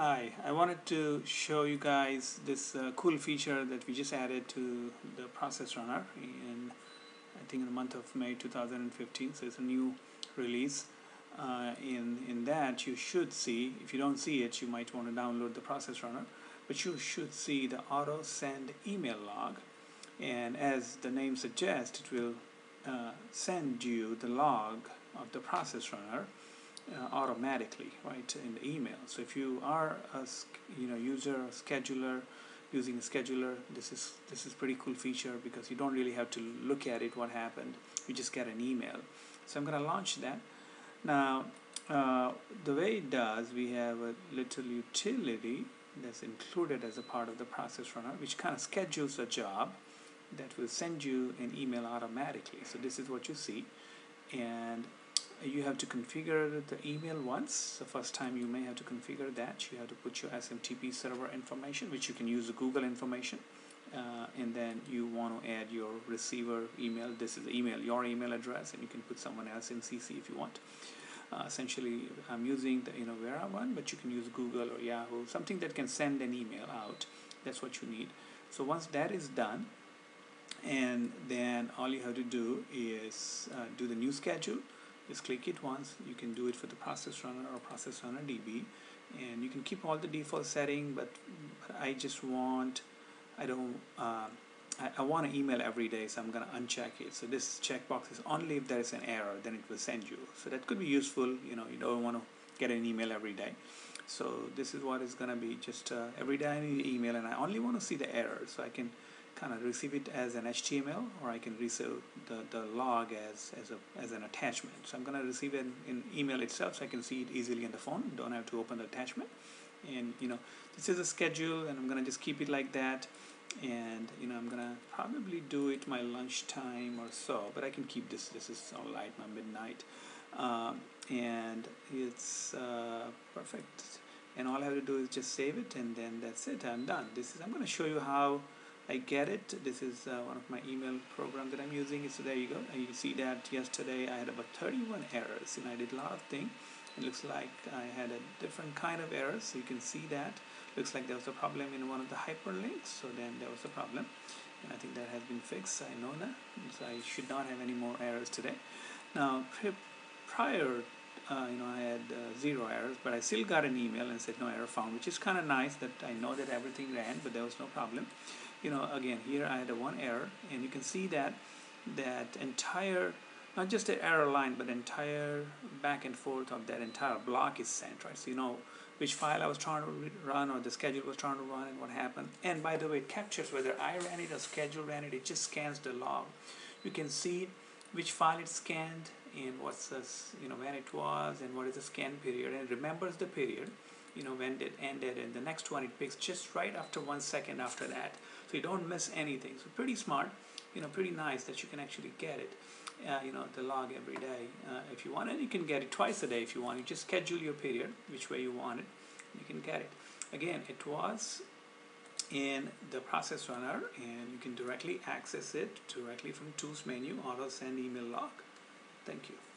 Hi, I wanted to show you guys this uh, cool feature that we just added to the process runner in I think in the month of May 2015 so it's a new release. Uh, in in that you should see if you don't see it you might want to download the process runner but you should see the auto send email log. And as the name suggests it will uh, send you the log of the process runner uh, automatically right in the email. So if you are a you know user a scheduler using a scheduler this is this is pretty cool feature because you don't really have to look at it what happened. You just get an email. So I'm gonna launch that. Now uh, the way it does we have a little utility that's included as a part of the process runner which kind of schedules a job that will send you an email automatically. So this is what you see. And you have to configure the email once. The first time you may have to configure that you have to put your SMTP server information which you can use Google information uh, and then you want to add your receiver email. This is the email your email address and you can put someone else in CC if you want. Uh, essentially I'm using the Innowera one but you can use Google or Yahoo something that can send an email out. That's what you need. So once that is done and then all you have to do is uh, do the new schedule just click it once. You can do it for the process runner or process runner DB and you can keep all the default setting but, I just want I don't uh, I, I want to email every day so I'm gonna uncheck it. So this checkbox is only if there is an error then it will send you. So that could be useful you know you don't want to get an email every day. So this is what is gonna be just uh, every day I need email and I only want to see the error so I can kind of receive it as an HTML or I can receive the, the log as, as, a, as an attachment. So I'm going to receive it in, email itself so I can see it easily on the phone. Don't have to open the attachment. And you know, this is a schedule and I'm going to just keep it like that. And you know, I'm going to probably do it my lunchtime or so, but I can keep this. This is all light, my midnight. Um, and it's uh, perfect. And all I have to do is just save it and then that's it. I'm done. This is, I'm going to show you how I get it. This is uh, one of my email program that I'm using. So there you go. You see that yesterday I had about 31 errors and I did a lot of things. It looks like I had a different kind of errors. So you can see that. Looks like there was a problem in one of the hyperlinks. So then there was a problem. And I think that has been fixed. I know that. So I should not have any more errors today. Now prior uh, you know I had uh, zero errors but I still got an email and said no error found which is kind of nice that I know that everything ran but there was no problem. You know again here I had a one error and you can see that that entire not just the error line but entire back and forth of that entire block is sent right? So you know which file I was trying to run or the schedule was trying to run and what happened. And by the way it captures whether I ran it or schedule ran it it just scans the log. You can see which file it scanned and what's this you know when it was and what is the scan period and remembers the period you know when it ended and the next one it picks just right after one second after that. So you don't miss anything. So pretty smart you know pretty nice that you can actually get it uh, you know the log every day. Uh, if you want it you can get it twice a day if you want. You just schedule your period which way you want it you can get it. Again it was in the process runner and you can directly access it directly from tools menu auto send email log. Thank you